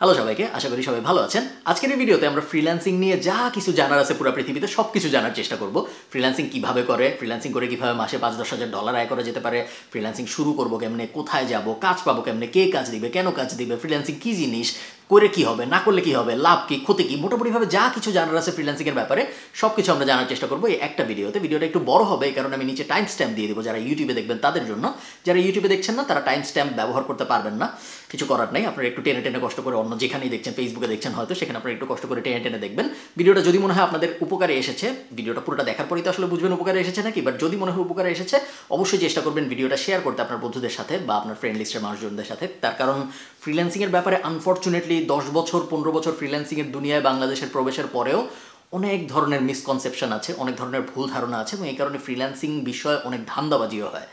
Hello সবাইকে, আশা করি সবাই ভালো আছেন। আজকের এই ভিডিওতে আমরা ফ্রিল্যান্সিং নিয়ে যা কিছু জানার আছে পুরো পৃথিবীতে সব কিছু জানার চেষ্টা করব। ফ্রিল্যান্সিং কীভাবে করে ফ্রিল্যান্সিং করে কীভাবে মাসে পাঁচ দশ হাজার ডলার আয় করা যেতে পারে ফ্রিল্যান্সিং শুরু করব কেমনে, কোথায় যাব, কাজ পাবো কেমনে, কে কাজ দিবে, কেন কাজ দিবে ফ্রিল্যান্সিং কি জিনিস করে কি হবে, না করলে কি হবে, লাভ কি, ক্ষতি কি, মোটামুটিভাবে যা কিছু জানার আছে ফ্রিল্যান্সিংয়ের ব্যাপারে সব কিছু আমরা জানার চেষ্টা করব এই একটা ভিডিওতে। ভিডিওটা একটু বড় হবে, এই কারণে আমি নিচে টাইম স্ট্যাম্প দিয়ে দেবো যারা ইউটিউবে দেখবেন তাদের জন্য। যারা ইউটিউবে দেখছেন না, তারা টাইম স্ট্যাম্প ব্যবহার করতে পারবেন না, কিছু করার নেই। আপনারা একটু টেনে টেনে কষ্ট করে অন্য যেখানেই দেখছেন ফেসবুকে দেখছেন হয়তো, সেখানে আপনারা একটু কষ্ট করে টেনে টেনে দেখবেন। ভিডিওটা যদি মনে হয় আপনাদের উপকারে এসেছে, ভিডিওটা পুরোটা দেখার পরেই তো আসলে বুঝবেন উপকারে এসেছে নাকি বাট যদি মনে হয় উপকারে এসেছে, অবশ্যই চেষ্টা করবেন ভিডিওটা শেয়ার করতে আপনার বন্ধুদের সাথে বা আপনার ফ্রেন্ড লিস্টের মানুষজনদের সাথে। তার কারণ ফ্রিল্যান্সিংয়ের ব্যাপারে আনফর্চুনেটলি দশ বছর, পনেরো বছর ফ্রিল্যান্সিংয়ের দুনিয়ায় বাংলাদেশের প্রবেশের পরেও অনেক ধরনের মিসকনসেপশন আছে, অনেক ধরনের ভুল ধারণা আছে এবং এই কারণে ফ্রিল্যান্সিং বিষয়ে অনেক ধান্দাবাজিও হয়।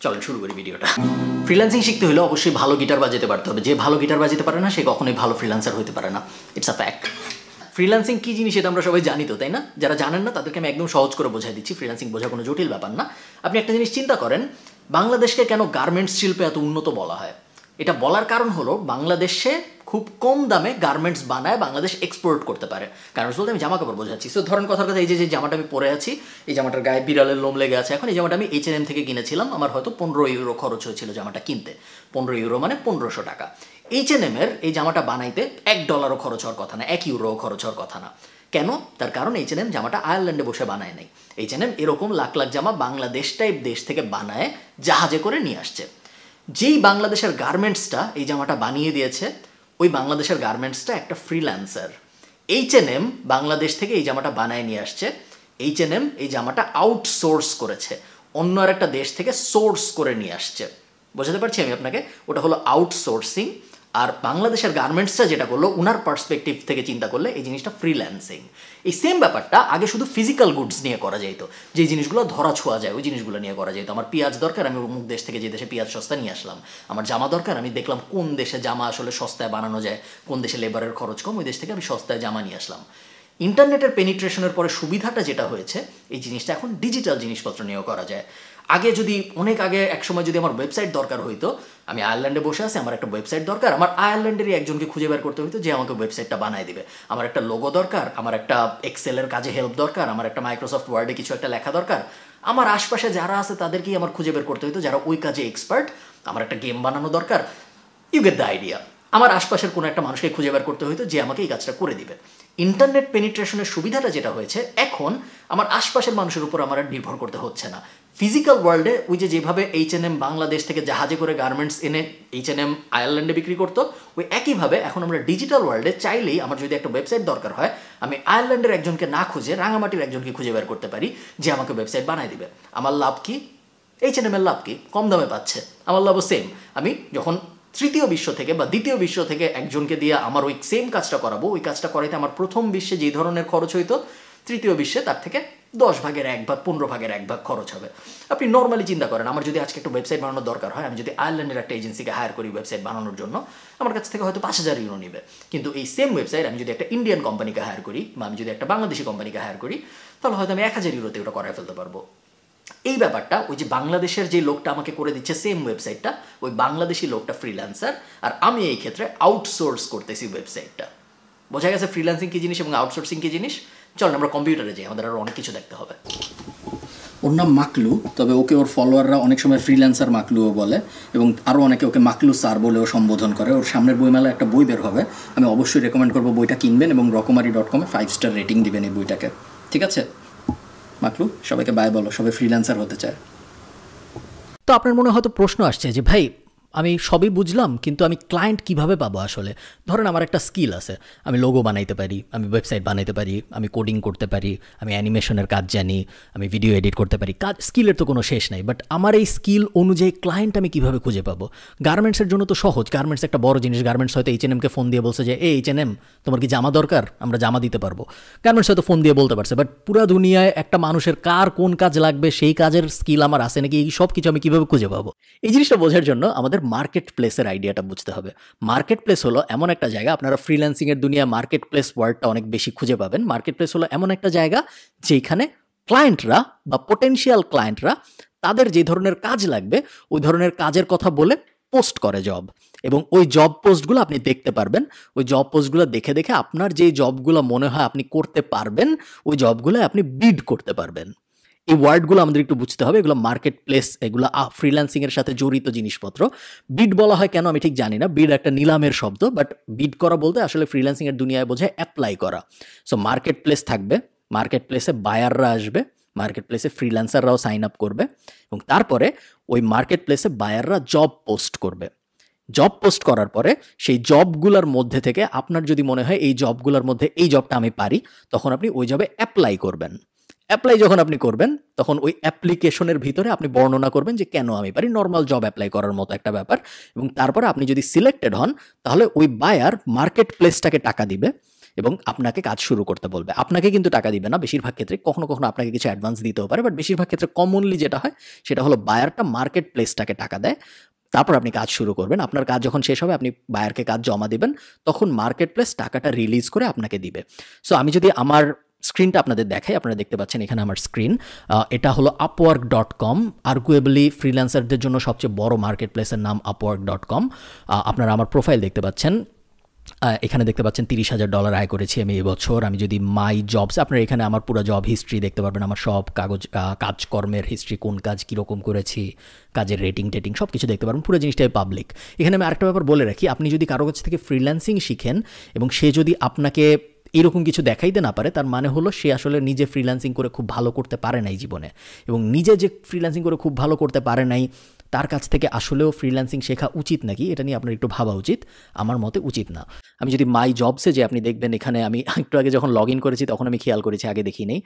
চলেন শুরু করি ভিডিওটা। ফ্রিল্যান্সিং শিখতে হলে অবশ্যই ভালো গিটার বাজাতে পারতে হবে। যে ভালো গিটার বাজাতে পারে না, সে কখনোই ভালো ফ্রিল্যান্সার হতে পারে না। ইটস আ ফ্যাক্ট ফ্রিল্যান্সিং কী জিনিস এটা আমরা সবাই জানি তো, তাই না? যারা জানেন না, তাদেরকে আমি একদম সহজ করে বোঝাই দিচ্ছি। ফ্রিল্যান্সিং বোঝা কোনো জটিল ব্যাপার না। আপনি একটা জিনিস চিন্তা করেন, বাংলাদেশকে কেন গার্মেন্টস শিল্পে এত উন্নত বলা হয়? এটা বলার কারণ হলো বাংলাদেশে খুব কম দামে গার্মেন্টস বানায়, বাংলাদেশ এক্সপোর্ট করতে পারে। গার্মেন্টস বলতে আমি জামা কাপড় বোঝাচ্ছি। সো ধরেন কথার কথা, এই যে জামাটা আমি পরে আছি, এই জামাটার গায়ে বিড়ালের লোম লেগে আছে, এখন এই জামাটা আমি এইচ এম থেকে কিনেছিলাম, আমার হয়তো পনেরো ইউরো খরচ হয়েছিল জামাটা কিনতে। পনেরো ইউরো মানে পনেরোশো টাকা। এইচ এন এম এর এই জামাটা বানাইতে এক ডলারও খরচ হওয়ার কথা না, এক ইউরো খরচ হওয়ার কথা না। কেন? তার কারণ এইচ এন এম জামাটা আয়ারল্যান্ডে বসে বানায় নাই। এইচ এন এম এরকম লাখ লাখ জামা বাংলাদেশ টাইপ দেশ থেকে বানায়, জাহাজে করে নিয়ে আসছে। যেই বাংলাদেশের গার্মেন্টসটা এই জামাটা বানিয়ে দিয়েছে, ওই বাংলাদেশের গার্মেন্টসটা একটা freelancer H N M Bangladesh থেকে এই জামাটা বানায় নিয়ে আসছে। এইচ এন এম এই জামাটা আউটসোর্স করেছে। অন্য আর একটা দেশ থেকে সোর্স করে নিয়ে আসছে। বোঝাতে পারছি আমি আপনাকে? ওটা হলো আউটসোর্সিং আর বাংলাদেশের গার্মেন্টসটা যেটা করল ওনার পার্সপেক্টিভ থেকে চিন্তা করলে এই জিনিসটা ফ্রিল্যান্সিং এই সেম ব্যাপারটা আগে শুধু ফিজিক্যাল গুডস নিয়ে করা যেত যে জিনিসগুলো ধরা ছোঁয়া যায়, ওই জিনিসগুলো নিয়ে করা যেত আমার পেঁয়াজ দরকার, আমি অমুক দেশ থেকে যে দেশে পেঁয়াজ সস্তা নিয়ে আসলাম। আমার জামা দরকার, আমি দেখলাম কোন দেশে জামা আসলে সস্তায় বানানো যায়, কোন দেশে লেবারের খরচ কম, ওই দেশ থেকে আমি সস্তায় জামা নিয়ে আসলাম। ইন্টারনেটের পেনিট্রেশনের পরে সুবিধাটা যেটা হয়েছে, এই জিনিসটা এখন ডিজিটাল জিনিসপত্র নিয়েও করা যায়। আগে যদি, অনেক আগে এক সময় যদি আমার ওয়েবসাইট দরকার হইতো, আমি আয়ারল্যান্ডে বসে আছি, আমার একটা ওয়েবসাইট দরকার, আমার আয়ারল্যান্ডেরই একজনকে খুঁজে বের করতে হইতো যে আমাকে ওয়েবসাইটটা বানায় দিবে। আমার একটা লোগো দরকার, আমার একটা এক্সেলের কাজে হেল্প দরকার, আমার একটা মাইক্রোসফট ওয়ার্ডে কিছু একটা লেখা দরকার। আমার আশপাশে যারা আছে তাদেরকেই আমার খুঁজে বের করতে হইতো, যারা ওই কাজে এক্সপার্ট আমার একটা গেম বানানো দরকার। ইউ গেট দ্য আইডিয়া আমার আশপাশের কোনো একটা মানুষকে খুঁজে বের করতে হইতো যে আমাকে এই কাজটা করে দিবে। ইন্টারনেট পেনিট্রেশনের সুবিধাটা যেটা হয়েছে, এখন আমার আশপাশের মানুষের উপর আমার আর নির্ভর করতে হচ্ছে না। ফিজিক্যাল ওয়ার্ল্ডে ওই যে যেভাবে এইচ এন এম বাংলাদেশ থেকে জাহাজে করে গার্মেন্টস এনে এইচ এন এম আয়ারল্যান্ডে বিক্রি করতো, ওই একইভাবে এখন আমরা ডিজিটাল ওয়ার্ল্ডে চাইলেই আমার যদি একটা ওয়েবসাইট দরকার হয়, আমি আয়ারল্যান্ডের একজনকে না খুঁজে, রাঙামাটির একজনকে খুঁজে বের করতে পারি, যে আমাকে ওয়েবসাইট বানায় দিবে। আমার লাভ কি? এইচ এন এম এর লাভ কি? কম দামে পাচ্ছে। আমার লাভও সেম আমি যখন তৃতীয় বিশ্ব থেকে বা দ্বিতীয় বিশ্ব থেকে একজনকে দিয়ে আমার ওই সেম কাজটা করাবো, ওই কাজটা করাইতে আমার প্রথম বিশ্বে যেই ধরনের খরচ হইতো, তৃতীয় বিশ্বে তার থেকে দশ ভাগের এক ভাগ, পনেরো ভাগের এক ভাগ খরচ হবে। আপনি নর্মালি চিন্তা করেন, আমার যদি আজকে একটা ওয়েবসাইট বানানোর দরকার হয়, আমি যদি আয়ারল্যান্ডের একটা এজেন্সিকে হায়ার করি ওয়েবসাইট বানানোর জন্য, আমার কাছ থেকে হয়তো পাঁচ হাজার ইউরো নেবে। কিন্তু এই সেম ওয়েবসাইট আমি যদি একটা ইন্ডিয়ান কোম্পানিকে হায়ার করি বা আমি যদি একটা বাংলাদেশি কোম্পানিকে হায়ার করি, তাহলে হয়তো আমি এক হাজার ইউরোতে ওটা করায় ফেলতে পারব। এই ব্যাপারটা ওই যে বাংলাদেশের যে লোকটা আমাকে করে দিচ্ছে সেম ওয়েবসাইটটা ওই বাংলাদেশি লোকটা ফ্রিল্যান্সার আর আমি এই ক্ষেত্রে আউটসোর্স করতেছি ওয়েবসাইটটা বোঝা গেছে ফ্রিল্যান্সিং কী জিনিস এবং আউটসোর্সিং কী জিনিস? চল, আমরা কম্পিউটারে যাই, আমাদের আরও অনেক কিছু দেখতে হবে। ওর নাম মাকলু, তবে ওকে ওর ফলোয়াররা অনেক সময় ফ্রিল্যান্সার মাকলুও বলে এবং আরও অনেকে ওকে মাকলু স্যার বলেও সম্বোধন করে। ওর সামনের বইমেলা একটা বই বের হবে, আমি অবশ্যই রেকমেন্ড করব বইটা কিনবেন এবং রকমারি ডট কমে ফাইভ স্টার রেটিং দিবেন এই বইটাকে। ঠিক আছে? মাকলু সবাইকে বাই বলো, সবাই ফ্রিল্যান্সার হতে চায়। তো আপনার মনে হয়তো প্রশ্ন আসছে যে, ভাই আমি সবই বুঝলাম, কিন্তু আমি ক্লায়েন্ট কীভাবে পাবো আসলে? ধরেন আমার একটা স্কিল আছে, আমি লোগো বানাইতে পারি, আমি ওয়েবসাইট বানাইতে পারি, আমি কোডিং করতে পারি, আমি অ্যানিমেশনের কাজ জানি, আমি ভিডিও এডিট করতে পারি, কাজ স্কিলের তো কোনো শেষ নাই বাট আমার এই স্কিল অনুযায়ী ক্লায়েন্ট আমি কীভাবে খুঁজে পাবো? গার্মেন্টসের জন্য তো সহজ গার্মেন্টস একটা বড় জিনিস গার্মেন্টস হয়তো এইচ এনএমকে ফোন দিয়ে বলছে যে, এই এইচ এনএম তোমার কি জামা দরকার? আমরা জামা দিতে পারব। গার্মেন্টস হয়তো ফোন দিয়ে বলতে পারছে বাট পুরো দুনিয়ায় একটা মানুষের কার কোন কাজ লাগবে, সেই কাজের স্কিল আমার আছে নাকি, এই সব কিছু আমি কীভাবে খুঁজে পাবো? এই জিনিসটা বোঝার জন্য আমাদের মার্কেট প্লেসের আইডিয়াটা বুঝতে হবে। মার্কেট প্লেস হলো এমন একটা জায়গা, আপনারা ফ্রিল্যান্সিংয়ের দুনিয়া মার্কেট প্লেস ওয়ার্ডটা অনেক বেশি খুঁজে পাবেন। মার্কেট প্লেস হলো এমন একটা জায়গা যেখানে ক্লায়েন্টরা বা পোটেনশিয়াল ক্লায়েন্টরা তাদের যে ধরনের কাজ লাগবে, ওই ধরনের কাজের কথা বলে পোস্ট করে জব এবং ওই জব পোস্টগুলো আপনি দেখতে পারবেন। ওই জব পোস্টগুলো দেখে দেখে আপনার যে জবগুলো মনে হয় আপনি করতে পারবেন, ওই জবগুলো আপনি বিড করতে পারবেন। এই ওয়ার্ডগুলো আমাদের একটু বুঝতে হবে। এগুলো মার্কেট প্লেস এগুলো ফ্রিল্যান্সিং এর সাথে জড়িত জিনিসপত্র। বিড বলা হয় কেন আমি ঠিক জানি না। বিড একটা নিলামের শব্দ বাট বিড করা বলতে আসলে ফ্রিল্যান্সিং এর দুনিয়ায় বোঝায় অ্যাপ্লাই করা। সো মার্কেট প্লেস থাকবে। মার্কেট প্লেসে বায়াররা আসবে মার্কেট প্লেসে ফ্রিল্যান্সাররাও সাইন আপ করবে এবং তারপরে ওই মার্কেট প্লেসে বায়াররা জব পোস্ট করবে। জব পোস্ট করার পরে সেই জবগুলোর মধ্যে থেকে আপনার যদি মনে হয় এই জবগুলোর মধ্যে এই জবটা আমি পারি, তখন আপনি ওই জবে অ্যাপ্লাই করবেন। অ্যাপ্লাই যখন আপনি করবেন, তখন ওই অ্যাপ্লিকেশনের ভিতরে আপনি বর্ণনা করবেন যে কেন আমি পারি নর্মাল জব অ্যাপ্লাই করার মতো একটা ব্যাপার। এবং তারপরে আপনি যদি সিলেক্টেড হন, তাহলে ওই বায়ার মার্কেট প্লেসটাকে টাকা দিবে এবং আপনাকে কাজ শুরু করতে বলবে। আপনাকে কিন্তু টাকা দিবে না, বেশিরভাগ ক্ষেত্রে। কখনো কখনো আপনাকে কিছু অ্যাডভান্স দিতেও পারে বাট বেশিরভাগ ক্ষেত্রে কমনলি যেটা হয়, সেটা হলো বায়ারটা মার্কেট প্লেসটাকে টাকা দেয়। তারপর আপনি কাজ শুরু করবেন। আপনার কাজ যখন শেষ হবে, আপনি বায়ারকে কাজ জমা দিবেন, তখন মার্কেট প্লেস টাকাটা রিলিজ করে আপনাকে দিবে। সো আমি যদি আমার স্ক্রিনটা আপনাদের দেখাই, আপনারা দেখতে পাচ্ছেন এখানে আমার স্ক্রিন এটা হলো আপওয়ার্ক ডট কম আর্গুয়েবলি ফ্রিল্যান্সারদের জন্য সবচেয়ে বড় মার্কেট প্লেসের নাম আপওয়ার্ক ডট কম আপনারা আমার প্রোফাইল দেখতে পাচ্ছেন। এখানে দেখতে পাচ্ছেন তিরিশ হাজার ডলার আয় করেছি আমি এবছর। আমি যদি মাই জবস আপনারা এখানে আমার পুরো জব হিস্ট্রি দেখতে পারবেন, আমার সব কাগজ কাজকর্মের হিস্ট্রি কোন কাজ কীরকম করেছি, কাজের রেটিং টেটিং সব কিছু দেখতে পারবেন, পুরো জিনিসটাই পাবলিক এখানে আমি আরেকটা ব্যাপার বলে রাখি, আপনি যদি কারও কাছ থেকে ফ্রিল্যান্সিং শিখেন এবং সে যদি আপনাকে এরকম কিছু দেখাইতে না পারে, তার মানে হলো সে আসলে নিজে ফ্রিল্যান্সিং করে খুব ভালো করতে পারে নাই জীবনে। এবং নিজে যে ফ্রিল্যান্সিং করে খুব ভালো করতে পারে নাই তার কাছ থেকে আসলেও ফ্রিল্যান্সিং শেখা উচিত নাকি? এটা নিয়ে আপনার একটু ভাবা উচিত। আমার মতে উচিত না। আমি যদি মাই জবসে যে আপনি দেখবেন এখানে আমি একটু আগে যখন লগ ইন করেছি তখন আমি খেয়াল করেছি, আগে দেখি নেই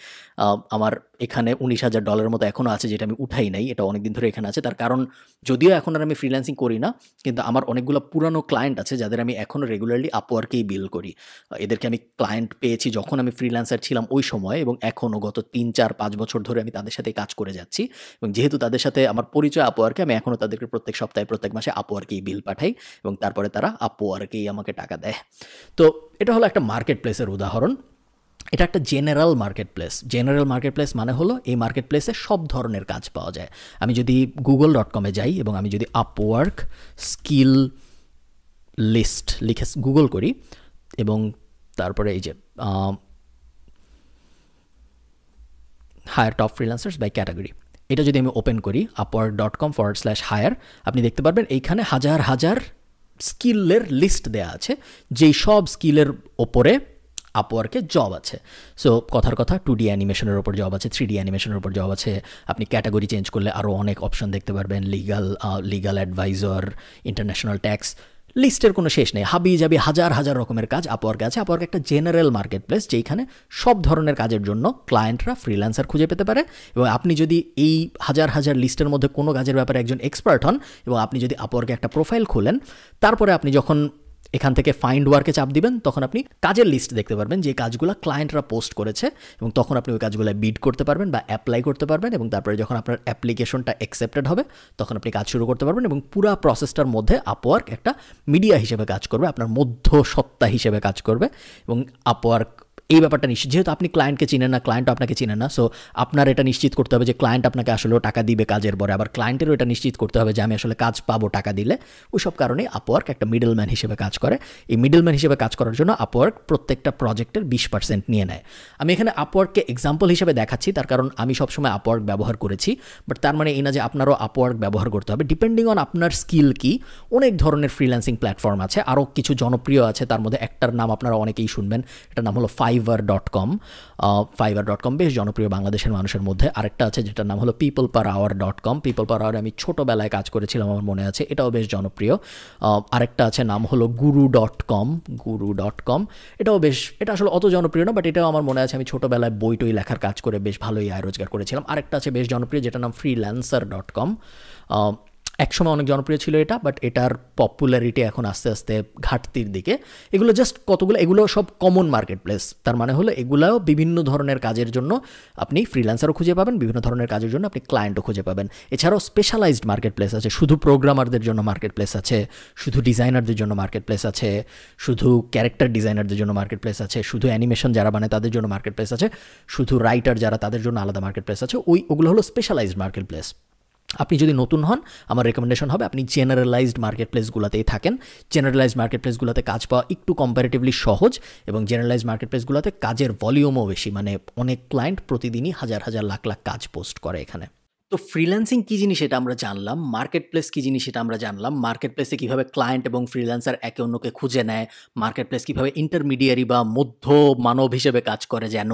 আমার এখানে উনিশ হাজার ডলারের মতো এখনও আছে যেটা আমি উঠাই নাই। এটা অনেকদিন ধরে এখানে আছে। তার কারণ যদিও এখন আর আমি ফ্রিল্যান্সিং করি না, কিন্তু আমার অনেকগুলো পুরানো ক্লায়েন্ট আছে যাদের আমি এখনও রেগুলারলি আপওয়ার্কেই বিল করি। এদেরকে আমি ক্লায়েন্ট পেয়েছি যখন আমি ফ্রিল্যান্সার ছিলাম ওই সময় এবং এখনও গত তিন, চার, পাঁচ বছর ধরে আমি তাদের সাথে কাজ করে যাচ্ছি। এবং যেহেতু তাদের সাথে আমার পরিচয় আপওয়ার্কে আমি এখনও তাদেরকে প্রত্যেক সপ্তাহে, প্রত্যেক মাসে আপওয়ার্কেই বিল পাঠাই এবং তারপরে তারা আপওয়ার্কেই আমাকে টাকা দেয়। তো এটা হলো একটা মার্কেট প্লেসের উদাহরণ। এটা একটা general market place general market place মানে হলো এই মার্কেট প্লেসে সব ধরনের কাজ পাওয়া যায়। আমি যদি গুগল ডট কমে যাই এবং আমি যদি আপওয়ার্ক স্কিল লিস্ট লিখে গুগল করি এবং তারপরে এই যে hire top freelancers by category এটা যদি আমি ওপেন করি Upwork dot com forward slash hire আপনি দেখতে পারবেন এইখানে হাজার হাজার স্কিলের লিস্ট দেওয়া আছে, যেই সব স্কিলের ওপরে আপওয়ার্কে জব আছে। সো কথার কথা টু ডি অ্যানিমেশনের ওপর জব আছে থ্রি ডি অ্যানিমেশনের ওপর জব আছে। আপনি ক্যাটাগরি চেঞ্জ করলে আরও অনেক অপশন দেখতে পারবেন legal legal adviser international tax লিস্টের কোনো শেষ নেই। হাবি যাবি হাজার হাজার রকমের কাজ আপওয়ার্ক আছে আপওয়ার্ক একটা জেনারেল মার্কেট প্লেস যেখানে সব ধরনের কাজের জন্য ক্লায়েন্টরা ফ্রিল্যান্সার খুঁজে পেতে পারে এবং আপনি যদি এই হাজার হাজার লিস্টের মধ্যে কোনো কাজের ব্যাপারে একজন এক্সপার্ট হন এবং আপনি যদি আপওয়ার্কে একটা প্রোফাইল খোলেন, তারপরে আপনি যখন এখান থেকে ফাইন্ড ওয়ার্কে চাপ দিবেন, তখন আপনি কাজের লিস্ট দেখতে পারবেন যে কাজগুলো ক্লায়েন্টরা পোস্ট করেছে এবং তখন আপনি ওই কাজগুলো বিড করতে পারবেন বা অ্যাপ্লাই করতে পারবেন এবং তারপরে যখন আপনার অ্যাপ্লিকেশনটা অ্যাকসেপ্টেড হবে, তখন আপনি কাজ শুরু করতে পারবেন এবং পুরো প্রসেসটার মধ্যে আপওয়ার্ক একটা মিডিয়া হিসেবে কাজ করবে, আপনার মধ্য সত্তা হিসেবে কাজ করবে এবং আপওয়ার্ক এই ব্যাপারটা নিশ্চিত। যেহেতু আপনি ক্লায়েন্টকে চিনেন না ক্লায়েন্ট আপনাকে চিনেন না সো আপনার এটা নিশ্চিত করতে হবে যে ক্লায়েন্ট আপনাকে আসলেও টাকা দিবে কাজের পরে। আবার ক্লায়েন্টেরও এটা নিশ্চিত করতে হবে যে আমি আসলে কাজ পাবো টাকা দিলে। ওই সব কারণে আপওয়ার্ক একটা মিডল ম্যান হিসেবে কাজ করে। এই মিডল ম্যান হিসেবে কাজ করার জন্য আপওয়ার্ক প্রত্যেকটা প্রজেক্টের বিশ পার্সেন্ট নিয়ে নেয়। আমি এখানে আপওয়ার্ককে এক্সাম্পল হিসেবে দেখাচ্ছি, তার কারণ আমি সবসময় আপওয়ার্ক ব্যবহার করেছি। বাট তার মানে এই না যে আপনারও আপওয়ার্ক ব্যবহার করতে হবে। ডিপেন্ডিং অন আপনার স্কিল কি, অনেক ধরনের ফ্রিল্যান্সিং প্ল্যাটফর্ম আছে। আরও কিছু জনপ্রিয় আছে, তার মধ্যে একটার নাম আপনারা অনেকেই শুনবেন। এটার নাম হলো Fiverr dot com Fiverr dot com বেশ জনপ্রিয় বাংলাদেশের মানুষের মধ্যে। আরেকটা আছে যেটার নাম হলো People Per Hour dot com People Per Hour আমি ছোটোবেলায় কাজ করেছিলাম আমার মনে আছে, এটাও বেশ জনপ্রিয়। আরেকটা আছে নাম হলো গুরু ডট কম গুরু ডট কম এটাও বেশ, এটা আসলে অত জনপ্রিয় না বাট এটাও আমার মনে আছে আমি ছোটোবেলায় বই টই লেখার কাজ করে বেশ ভালোই আয় রোজগার করেছিলাম। আরেকটা আছে বেশ জনপ্রিয় যেটার নাম ফ্রিল্যান্সার ডট কম একসময় অনেক জনপ্রিয় ছিল এটা বাট এটার পপুলারিটি এখন আস্তে আস্তে ঘাটতির দিকে। এগুলো জাস্ট কতগুলো, এগুলো সব কমন মার্কেট প্লেস তার মানে হলো এগুলাও বিভিন্ন ধরনের কাজের জন্য আপনি ফ্রিল্যান্সারও খুঁজে পাবেন, বিভিন্ন ধরনের কাজের জন্য আপনি ক্লায়েন্টও খুঁজে পাবেন। এছাড়াও স্পেশালাইজড মার্কেট প্লেস আছে, শুধু প্রোগ্রামারদের জন্য মার্কেট প্লেস আছে, শুধু ডিজাইনারদের জন্য মার্কেট প্লেস আছে, শুধু ক্যারেক্টার ডিজাইনারদের জন্য মার্কেট প্লেস আছে, শুধু অ্যানিমেশন যারা বানায় তাদের জন্য মার্কেট প্লেস আছে, শুধু রাইটার যারা তাদের জন্য আলাদা মার্কেট প্লেস আছে, ওই, ওগুলো হলো স্পেশালাইজড মার্কেট প্লেস আপনি যদি নতুন হন, আমার রেকমেন্ডেশন হবে আপনি জেনারেলাইজড মার্কেট প্লেসগুলোতেই থাকেন। জেনারেলাইজড মার্কেট প্লেসগুলোতে কাজ পাওয়া একটু কম্পারেটিভলি সহজ এবং জেনারেলাইজড মার্কেট প্লেসগুলোতে কাজের ভলিউমও বেশি। মানে অনেক ক্লায়েন্ট প্রতিদিনই হাজার হাজার, লাখ লাখ কাজ পোস্ট করে এখানে। তো ফ্রিল্যান্সিং কী জিনিস এটা আমরা জানলাম মার্কেট প্লেস কী জিনিস এটা আমরা জানলাম মার্কেট প্লেসে কীভাবে ক্লায়েন্ট এবং ফ্রিল্যান্সার একে অন্যকে খুঁজে নেয় মার্কেট প্লেস কীভাবে ইন্টারমিডিয়ারি বা মধ্য মানব হিসেবে কাজ করে যেন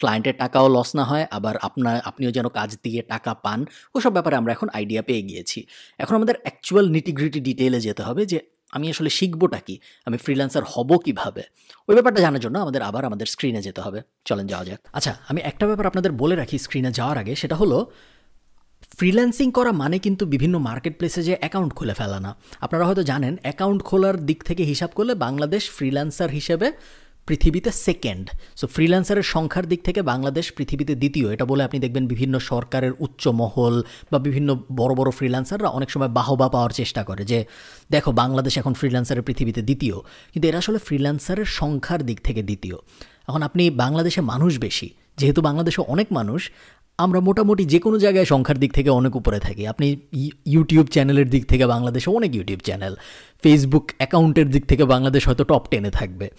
ক্লায়েন্টের টাকাও লস না হয়, আবার আপনার আপনিও যেন কাজ দিয়ে টাকা পান, ওসব ব্যাপারে আমরা এখন আইডিয়া পেয়ে গিয়েছি। এখন আমাদের অ্যাকচুয়াল নিটিগ্রিটি ডিটেলে যেতে হবে যে আমি আসলে শিখবোটা কি, আমি ফ্রিল্যান্সার হব কীভাবে, ওই ব্যাপারটা জানার জন্য আমাদের আবার আমাদের স্ক্রিনে যেতে হবে। চলেন যাওয়া যাক। আচ্ছা আমি একটা ব্যাপার আপনাদের বলে রাখি স্ক্রিনে যাওয়ার আগে, সেটা হলো ফ্রিল্যান্সিং করা মানে কিন্তু বিভিন্ন মার্কেট প্লেসে যে অ্যাকাউন্ট খুলে ফেলা না আপনারা হয়তো জানেন অ্যাকাউন্ট খোলার দিক থেকে হিসাব করলে বাংলাদেশ ফ্রিল্যান্সার হিসেবে পৃথিবীতে সেকেন্ড সো ফ্রিল্যান্সারের সংখ্যার দিক থেকে বাংলাদেশ পৃথিবীতে দ্বিতীয়। এটা বলে আপনি দেখবেন বিভিন্ন সরকারের উচ্চ মহল বা বিভিন্ন বড় বড় ফ্রিল্যান্সাররা অনেক সময় বাহবা পাওয়ার চেষ্টা করে যে, দেখো, বাংলাদেশ এখন ফ্রিল্যান্সারের পৃথিবীতে দ্বিতীয়। কিন্তু এরা আসলে ফ্রিল্যান্সারের সংখ্যার দিক থেকে দ্বিতীয়। এখন আপনি বাংলাদেশে মানুষ বেশি, যেহেতু বাংলাদেশে অনেক মানুষ আমরা মোটামুটি যে কোনো জায়গায় সংখ্যার দিক থেকে অনেক উপরে থাকি। আপনি ইউটিউব চ্যানেলের দিক থেকে বাংলাদেশে অনেক ইউটিউব চ্যানেল ফেসবুক অ্যাকাউন্টের দিক থেকে বাংলাদেশ হয়তো টপ টেনে থাকবে।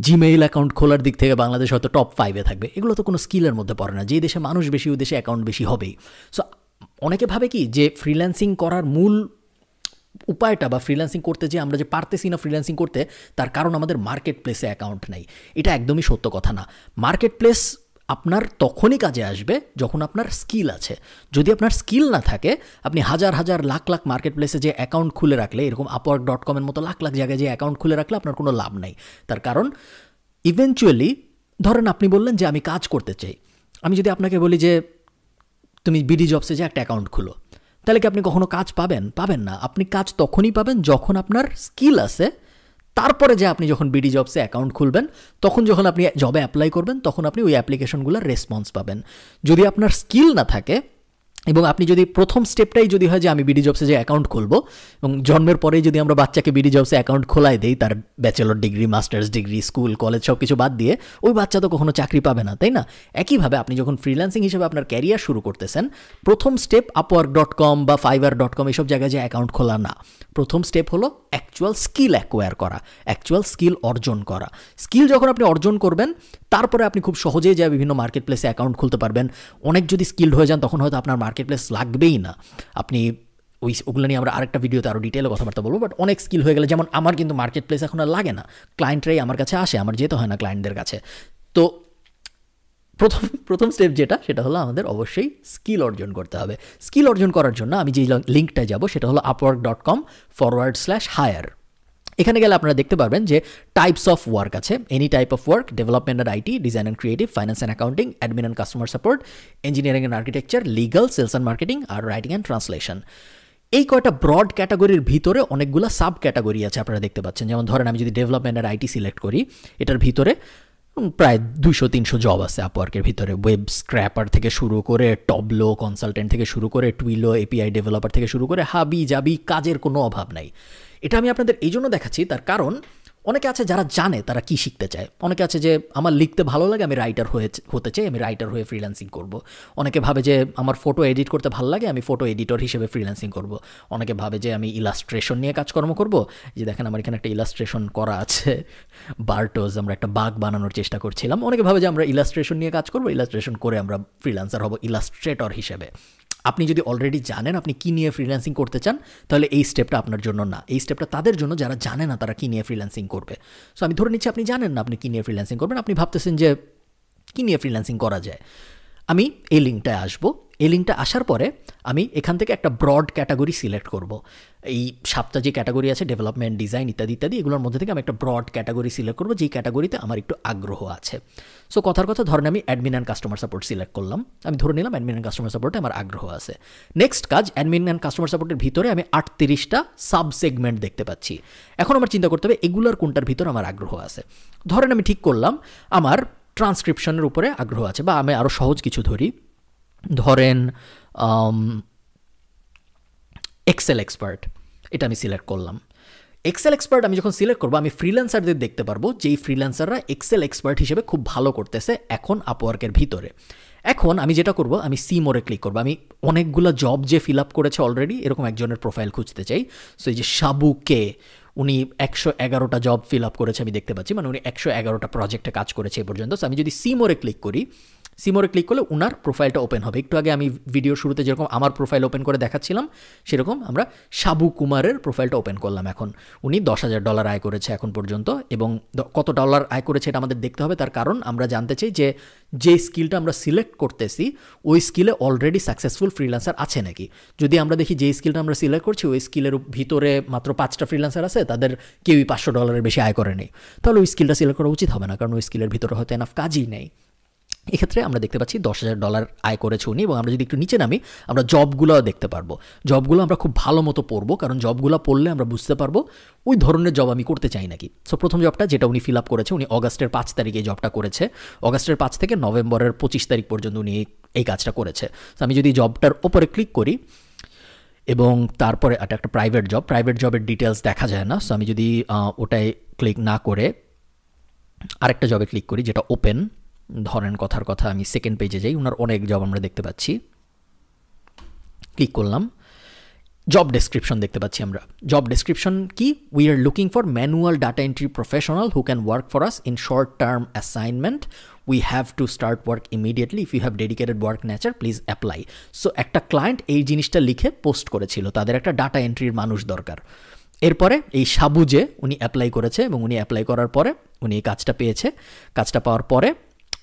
জিমেইল অ্যাকাউন্ট খোলার দিক থেকে বাংলাদেশ হয়তো টপ ফাইভে থাকবে। এগুলো তো কোনো স্কিলের মধ্যে পড়ে না। যে দেশে মানুষ বেশি, ওই দেশে অ্যাকাউন্ট বেশি হবেই। সো অনেকে ভাবে কি যে ফ্রিল্যান্সিং করার মূল উপায়টা বা ফ্রিল্যান্সিং করতে যে আমরা যে পারতেছি না ফ্রিল্যান্সিং করতে, তার কারণ আমাদের মার্কেট প্লেসে অ্যাকাউন্ট নেই। এটা একদমই সত্য কথা না। মার্কেট প্লেস আপনার তখনই কাজে আসবে যখন আপনার স্কিল আছে। যদি আপনার স্কিল না থাকে, আপনি হাজার হাজার লাখ লাখ মার্কেট প্লেসে যে অ্যাকাউন্ট খুলে রাখলে, এরকম আপওয়ার্ক ডট কমের মতো লাখ লাখ জায়গায় যে অ্যাকাউন্ট খুলে রাখলে আপনার কোনো লাভ নেই। তার কারণ ইভেনচুয়ালি ধরেন আপনি বললেন যে আমি কাজ করতে চাই। আমি যদি আপনাকে বলি যে, তুমি বিডি জবসে যে একটা অ্যাকাউন্ট খুলো তাহলে কি আপনি কখনো কাজ পাবেন? পাবেন না। আপনি কাজ তখনই পাবেন যখন আপনার স্কিল আছে তারপরে যে আপনি যখন বিডি জবসে অ্যাকাউন্ট খুলবেন, তখন যখন আপনি জবে অ্যাপ্লাই করবেন, তখন আপনি ওই অ্যাপ্লিকেশনগুলোর রেসপন্স পাবেন। যদি আপনার স্কিল না থাকে এবং আপনি যদি প্রথম স্টেপটাই যদি হয় যে আমি বিডি জবসে যে অ্যাকাউন্ট খুলবো, এবং জন্মের পরেই যদি আমরা বাচ্চাকে বিডি জবসে অ্যাকাউন্ট খোলাই দেই, তার bachelor degree masters degree school college সব কিছু বাদ দিয়ে, ওই বাচ্চা তো কখনো চাকরি পাবে না, তাই না? একইভাবে আপনি যখন ফ্রিল্যান্সিং হিসেবে আপনার ক্যারিয়ার শুরু করতেছেন, প্রথম স্টেপ আপওয়ার্ক ডট কম বা ফাইবার ডট কম এসব জায়গায় যে অ্যাকাউন্ট খোলা না। প্রথম স্টেপ হলো অ্যাকচুয়াল স্কিল অ্যাকোয়ার করা অ্যাকচুয়াল স্কিল অর্জন করা। স্কিল যখন আপনি অর্জন করবেন, তারপরে আপনি খুব সহজেই যায় বিভিন্ন মার্কেট প্লেসে অ্যাকাউন্ট খুলতে পারবেন। অনেক যদি স্কিল্ড হয়ে যান, তখন হয়তো আপনার মার্কেট প্লেস লাগবেই না। আপনি ওই ওগুলো নিয়ে আমরা আরেকটা ভিডিওতে আরও ডিটেলে কথাবার্তা বলব বাট অনেক স্কিল হয়ে গেলে, যেমন আমার কিন্তু মার্কেট প্লেস এখন আর লাগে না। ক্লায়েন্টরাই আমার কাছে আসে, আমার যেতে হয় না ক্লায়েন্টদের কাছে। তো প্রথম প্রথম স্টেপ যেটা, সেটা হলো আমাদের অবশ্যই স্কিল অর্জন করতে হবে। স্কিল অর্জন করার জন্য আমি যে লিঙ্কটায় যাব, সেটা হলো Upwork dot com forward slash hire এখানে গেলে আপনারা দেখতে পারবেন যে টাইপস অফ ওয়ার্ক আছে। Any type of work development and IT design and creative finance and accounting admin and customer support engineering and architecture legal sales and marketing R writing and translation এই কয়টা broad ক্যাটাগরির ভিতরে অনেকগুলো sub category আছে আপনারা দেখতে পাচ্ছেন। যেমন ধরেন আমি যদি ডেভেলপমেন্ট আর আইটি সিলেক্ট করি, এটার ভিতরে প্রায় দুশো তিনশো জব আছে আপওয়ার্কের ভিতরে। ওয়েব স্ক্র্যাপার থেকে শুরু করে টবলো কনসালটেন্ট থেকে শুরু করে টুইলো এপিআই ডেভেলপার থেকে শুরু করে হাবি জাবি কাজের কোনো অভাব নাই। এটা আমি আপনাদের এই জন্য দেখাচ্ছি, তার কারণ অনেকে আছে যারা জানে তারা কি শিখতে চায়। অনেকে আছে যে, আমার লিখতে ভালো লাগে, আমি রাইটার হয়ে, হতে চাই, আমি রাইটার হয়ে ফ্রিল্যান্সিং করব। অনেকে ভাবে যে, আমার ফটো এডিট করতে ভালো লাগে, আমি ফটো এডিটর হিসেবে ফ্রিল্যান্সিং করব। অনেকে ভাবে যে, আমি ইলাস্ট্রেশন নিয়ে কাজকর্ম করব। যে দেখেন, আমার এখানে একটা ইলাস্ট্রেশন করা আছে। বার্টোজ আমরা একটা বাঘ বানানোর চেষ্টা করছিলাম। অনেকে ভাবে যে, আমরা ইলাস্ট্রেশন নিয়ে কাজ করব ইলাস্ট্রেশন করে আমরা ফ্রিল্যান্সার হব ইলাস্ট্রেটর হিসেবে। আপনি যদি অলরেডি জানেন আপনি কী নিয়ে ফ্রিল্যান্সিং করতে চান, তাহলে এই স্টেপটা আপনার জন্য না। এই স্টেপটা তাদের জন্য, যারা জানে না তারা কী নিয়ে ফ্রিল্যান্সিং করবে। সো আমি ধরে নিচ্ছি আপনি জানেন না আপনি কী নিয়ে ফ্রিল্যান্সিং করবেন, আপনি ভাবতেছেন যে কী নিয়ে ফ্রিল্যান্সিং করা যায়। আমি এই লিঙ্কটায় আসব। এই লিঙ্কটা আসার পরে আমি এখান থেকে একটা ব্রড ক্যাটাগরি সিলেক্ট করব। এই সাতটা যে ক্যাটাগরি আছে ডেভেলপমেন্ট ডিজাইন ইত্যাদি ইত্যাদি, এগুলোর মধ্যে থেকে আমি একটা ব্রড ক্যাটাগরি সিলেক্ট করব, যেই ক্যাটাগরিতে আমার একটু আগ্রহ আছে। সো কথার কথা ধরেন আমি admin and customer support select করলাম। আমি ধরে নিলাম অ্যাডমিন অ্যান্ড কাস্টমার সাপোর্টে আমার আগ্রহ আছে। নেক্সট কাজ অ্যাডমিন অ্যান্ড কাস্টমার সাপোর্টের ভিতরে আমি আটত্রিশটা সাব সেগমেন্ট দেখতে পাচ্ছি। এখন আমার চিন্তা করতে হবে, এগুলোর কোনটার ভিতরে আমার আগ্রহ আছে? ধরেন আমি ঠিক করলাম, আমার ট্রান্সক্রিপশনের উপরে আগ্রহ আছে, বা আমি আরও সহজ কিছু ধরি। ধরেন এক্সেল এক্সপার্ট এটা আমি সিলেক্ট করলাম। এক্সেল এক্সপার্ট আমি যখন সিলেক্ট করব, আমি ফ্রিল্যান্সারদের দেখতে পারব যেই ফ্রিল্যান্সাররা এক্সেল এক্সপার্ট হিসেবে খুব ভালো করতেছে এখন আপওয়ার্কের ভিতরে। এখন আমি যেটা করব, আমি সি মোরে ক্লিক করব। আমি অনেকগুলো জব যে ফিল আপ করেছে অলরেডি এরকম একজনের প্রোফাইল খুঁজতে চাই। সো এই যে সাবু কে উনি একশো এগারোটা জব ফিল আপ করেছে আমি দেখতে পাচ্ছি। মানে উনি একশো এগারোটা প্রজেক্টে কাজ করেছে এ পর্যন্ত। সো আমি যদি সি মোরে ক্লিক করি সিমোরে ক্লিক করলে ওনার প্রোফাইলটা ওপেন হবে। একটু আগে আমি ভিডিও শুরুতে যেরকম আমার প্রোফাইল ওপেন করে দেখাচ্ছিলাম, সেরকম আমরা সাবু কুমারের প্রোফাইলটা ওপেন করলাম এখন। উনি দশ হাজার ডলার আয় করেছে এখন পর্যন্ত এবং কত ডলার আয় করেছে এটা আমাদের দেখতে হবে। তার কারণ আমরা জানতে চাই যে যে স্কিলটা আমরা সিলেক্ট করতেছি, ওই স্কিলে অলরেডি সাকসেসফুল ফ্রিল্যান্সার আছে নাকি? যদি আমরা দেখি যে স্কিলটা আমরা সিলেক্ট করছি, ওই স্কিলের ভিতরে মাত্র পাঁচটা ফ্রিল্যান্সার আছে, তাদের কেউই পাঁচশো ডলারের বেশি আয় করে নেই তাহলে ওই স্কিলটা সিলেক্ট করা উচিত হবে না, কারণ ওই স্কিলের ভিতরে হয়তো এনাফ কাজই নেই। এক্ষেত্রে আমরা দেখতে পাচ্ছি দশ হাজার ডলার আয় করেছে উনি এবং আমরা যদি একটু নিচে নামি, আমরা জবগুলো দেখতে পারব। জবগুলো আমরা খুব ভালো মতো পড়ব, কারণ জবগুলো পড়লে আমরা বুঝতে পারব, ওই ধরনের জব আমি করতে চাই নাকি। সো প্রথম জবটা যেটা উনি ফিল আপ করেছে, উনি অগাস্টের পাঁচ তারিখে জবটা করেছে। অগাস্টের পাঁচ থেকে নভেম্বরের পঁচিশ তারিখ পর্যন্ত উনি এই কাজটা করেছে। তো আমি যদি জবটার ওপরে ক্লিক করি এবং তারপরে এটা একটা প্রাইভেট জব প্রাইভেট জবের ডিটেলস দেখা যায় না। সো আমি যদি ওটায় ক্লিক না করে আরেকটা জবে ক্লিক করি, যেটা ওপেন ধরেন কথার কথা, আমি সেকেন্ড পেজে যাই ওনার অনেক জব আমরা দেখতে পাচ্ছি। ক্লিক করলাম। জব ডেসক্রিপশন দেখতে পাচ্ছি আমরা। জব ডেসক্রিপশন কি? We are looking for manual data entry professional who can work for us in short term assignment we have to start work immediately if you have dedicated work nature please apply so একটা client এই জিনিসটা লিখে post করেছিল। তাদের একটা data এন্ট্রির মানুষ দরকার। এরপরে এই সাবুজে উনি অ্যাপ্লাই করেছে এবং উনি অ্যাপ্লাই করার পরে উনি এই কাজটা পেয়েছে। কাজটা পাওয়ার পরে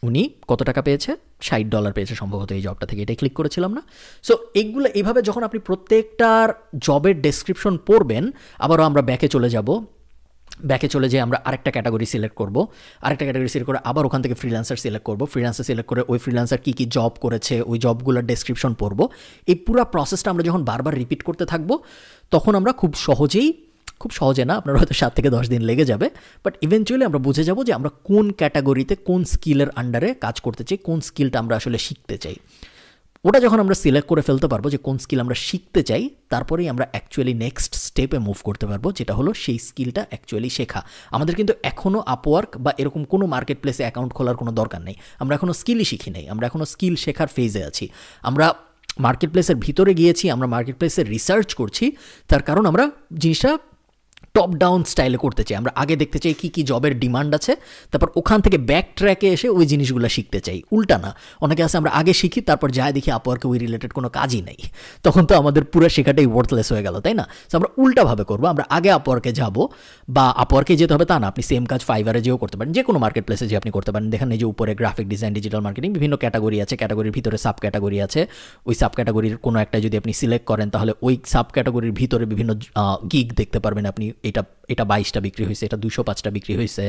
উনি কত টাকা পেয়েছে? ষাট ডলার পেয়েছে সম্ভবত এই জবটা থেকে, এটাই ক্লিক করেছিলাম না? সো এগুলো এইভাবে যখন আপনি প্রত্যেকটার জবের ডেসক্রিপশন পড়বেন, আবারও আমরা ব্যাকে চলে যাব। ব্যাকে চলে যেয়ে আমরা আরেকটা ক্যাটাগরি সিলেক্ট করব। আরেকটা ক্যাটাগরি সিলেক্ট করে আবার ওখান থেকে ফ্রিল্যান্সার সিলেক্ট করব। ফ্রিল্যান্সার সিলেক্ট করে ওই ফ্রিল্যান্সার কী কী জব করেছে, ওই জবগুলোর ডেসক্রিপশন পড়ব। এই পুরো প্রসেসটা আমরা যখন বারবার রিপিট করতে থাকব, তখন আমরা খুব সহজেই খুব সহজে না, আপনার হয়তো সাত থেকে দশ দিন লেগে যাবে বাট ইভেনচুয়ালি আমরা বুঝে যাব যে আমরা কোন ক্যাটাগরিতে কোন স্কিলের আন্ডারে কাজ করতে চাই, কোন স্কিলটা আমরা আসলে শিখতে চাই। ওটা যখন আমরা সিলেক্ট করে ফেলতে পারব যে কোন স্কিল আমরা শিখতে চাই, তারপরেই আমরা অ্যাকচুয়ালি নেক্সট স্টেপে মুভ করতে পারব, যেটা হলো সেই স্কিলটা অ্যাকচুয়ালি শেখা। আমাদের কিন্তু এখনও আপওয়ার্ক বা এরকম কোনো মার্কেট প্লেসে অ্যাকাউন্ট খোলার কোনো দরকার নেই। আমরা এখনও স্কিলই শিখি নেই, আমরা এখনও স্কিল শেখার ফেজে আছি। আমরা মার্কেট প্লেসের ভিতরে গিয়েছি, আমরা মার্কেট প্লেসে রিসার্চ করছি, তার কারণ আমরা জিনিসটা টপ ডাউন স্টাইলে করতে চাই। আমরা আগে দেখতে চাই কী কী জবের ডিমান্ড আছে, তারপর ওখান থেকে ব্যাক ট্র্যাকে এসে ওই জিনিসগুলো শিখতে চাই। উল্টা না, অনেকে আছে আমরা আগে শিখি, তারপর যাই দেখি আপওয়ার্কে ওই রিলেটেড কোনো কাজই নেই। তখন তো আমাদের পুরো শেখাটাই ওয়ার্থলেস হয়ে গেল, তাই না? তো আমরা উল্টাভাবে করব, আমরা আগে আপওয়ার্কে যাব, বা আপওয়ার্কে যেতে হবে তা না, আপনি সেম কাজ ফাইভারে যেও করতে পারেন যে কোনো মার্কেট প্লেসে যে আপনি করতে পারেন। দেখেন এই যে উপরে গ্রাফিক ডিজাইন ডিজিটাল মার্কেটিং বিভিন্ন ক্যাটাগরি আছে ক্যাটাগরির ভিতরে সাব ক্যাটাগরি আছে। ওই সাব ক্যাটাগরির কোনো একটা যদি আপনি সিলেক্ট করেন, তাহলে ওই সাব ক্যাটাগরির ভিতরে বিভিন্ন গিগ দেখতে পারবেন আপনি। এটা এটা বাইশটা বিক্রি হয়েছে, এটা দুশো পাঁচটা বিক্রি হয়েছে,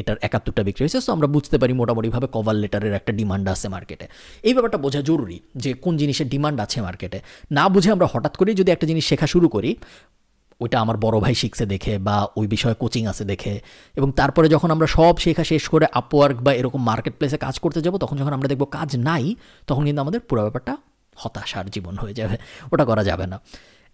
এটার একাত্তরটা বিক্রি হয়েছে। সো আমরা বুঝতে পারি মোটামুটিভাবে কভার লেটারের একটা ডিমান্ড আছে মার্কেটে এই ব্যাপারটা বোঝা জরুরি যে কোন জিনিসের ডিমান্ড আছে মার্কেটে না বুঝে আমরা হঠাৎ করেই যদি একটা জিনিস শেখা শুরু করি, ওইটা আমার বড় ভাই শিখছে দেখে বা ওই বিষয়ে কোচিং আছে দেখে, এবং তারপরে যখন আমরা সব শেখা শেষ করে আপওয়ার্ক বা এরকম মার্কেট প্লেসে কাজ করতে যাব, তখন যখন আমরা দেখব কাজ নাই, তখন কিন্তু আমাদের পুরো ব্যাপারটা হতাশার জীবন হয়ে যাবে। ওটা করা যাবে না।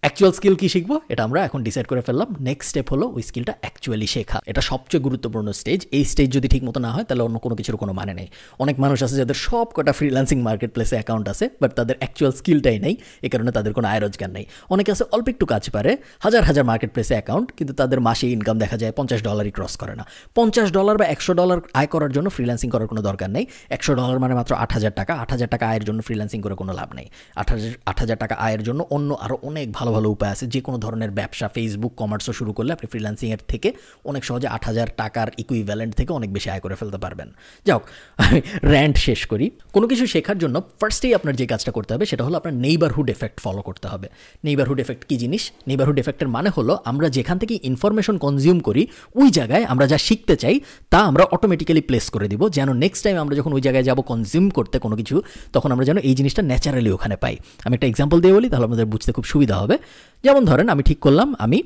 অ্যাকচুয়াল স্কিল কী শিখব? এটা আমরা এখন ডিসাইড করে ফেললাম। নেক্সট স্টেপ হলো ওই স্কিলটা অ্যাকচুয়ালি শেখা। এটা সবচেয়ে গুরুত্বপূর্ণ স্টেজ এই স্টেজ যদি ঠিক মতো না হয়, তাহলে অন্য কোনো কিছুর কোনো মানে নেই। অনেক মানুষ আছে যাদের সব কটা ফ্রিল্যান্সিং মার্কেট প্লেসে অ্যাকাউন্ট আছে বাট তাদের অ্যাকচুয়াল স্কিলটাই নেই। এই কারণে তাদের কোনো আয় রোজগার নেই। অনেকে আছে, অল্প একটু কাজ পারে, হাজার হাজার মার্কেট প্লেসে অ্যাকাউন্ট কিন্তু তাদের মাসে ইনকাম দেখা যায় পঞ্চাশ ডলারই ক্রস করে না। পঞ্চাশ ডলার বা একশো ডলার আয় করার জন্য ফ্রিল্যান্সিং করার কোনো দরকার নেই। একশো ডলার মানে মাত্র আট হাজার টাকা। আট হাজার টাকা আয়ের জন্য ফ্রিল্যান্সিং করে কোনো লাভ নেই। আট হাজার আট হাজার টাকা আয়ের জন্য অন্য আরও অনেক ভালো ভালো ভালো উপায় আছে। যে কোনো ধরনের ব্যবসা ফেসবুক কমার্সও শুরু করলে আপনি ফ্রিল্যান্সিংয়ের থেকে অনেক সহজে আট হাজার টাকার ইকুইভ্যালেন্ট থেকে অনেক বেশি আয় করে ফেলতে পারবেন। যাও আমি র্যান্ট শেষ করি। কোনো কিছু শেখার জন্য ফার্স্টেই আপনার যে কাজটা করতে হবে সেটা হলো আপনার নেইবারহুড এফেক্ট ফলো করতে হবে। নেইবারহুড এফেক্ট কী জিনিস? নেইবারহুড এফেক্টের মানে হলো আমরা যেখান থেকে ইনফরমেশন কনজিউম করি, ওই জায়গায় আমরা যা শিখতে চাই তা আমরা অটোমেটিক্যালি প্লেস করে দিব। যেন নেক্সট টাইম আমরা যখন ওই জায়গায় যাব কনজিউম করতে কোনো কিছু, তখন আমরা যেন এই জিনিসটা ন্যাচারালি ওখানে পাই। আমি একটা এক্সাম্পল দিয়ে বলি, তাহলে আমাদের বুঝতে খুব সুবিধা হবে। যেমন ধরেন আমি ঠিক করলাম আমি